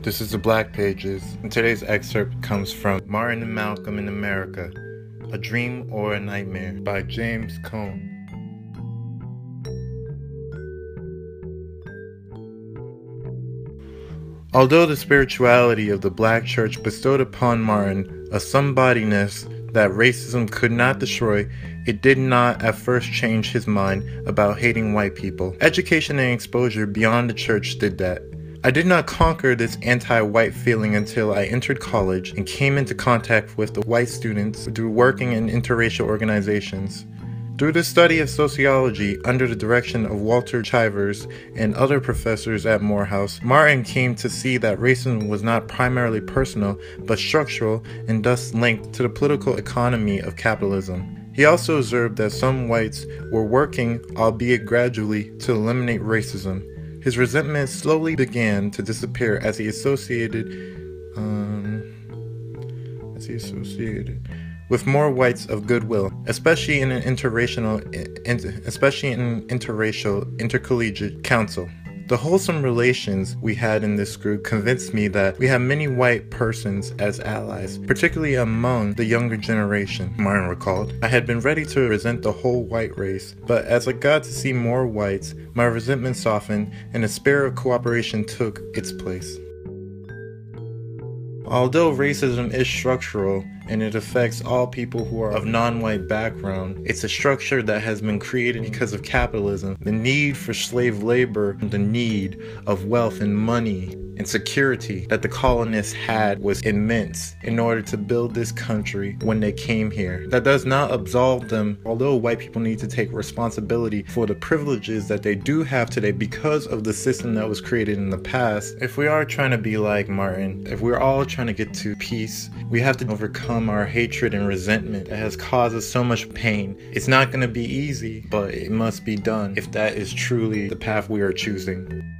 This is the Black Pages, and today's excerpt comes from Martin and Malcolm and America A Dream or a Nightmare by James Cone. Although the spirituality of the black church bestowed upon Martin a somebodiness that racism could not destroy, it did not at first change his mind about hating white people. Education and exposure beyond the church did that. I did not conquer this anti white feeling until I entered college and came into contact with the white students through working in interracial organizations. Through the study of sociology under the direction of Walter Chivers and other professors at Morehouse, Martin came to see that racism was not primarily personal but structural and thus linked to the political economy of capitalism. He also observed that some whites were working, albeit gradually, to eliminate racism. His resentment slowly began to disappear as he associated, um, as he associated with more whites of goodwill, especially in an interracial, especially in interracial intercollegiate council. The wholesome relations we had in this group convinced me that we have many white persons as allies, particularly among the younger generation, Martin recalled. I had been ready to resent the whole white race, but as I got to see more whites, my resentment softened and a spirit of cooperation took its place. Although racism is structural and it affects all people who are of non white background, it's a structure that has been created because of capitalism, the need for slave labor, the need of wealth and money and security that the colonists had was immense in order to build this country when they came here. That does not absolve them, although white people need to take responsibility for the privileges that they do have today because of the system that was created in the past. If we are trying to be like Martin, if we're all trying to get to peace, we have to overcome our hatred and resentment that has caused us so much pain. It's not going to be easy, but it must be done if that is truly the path we are choosing.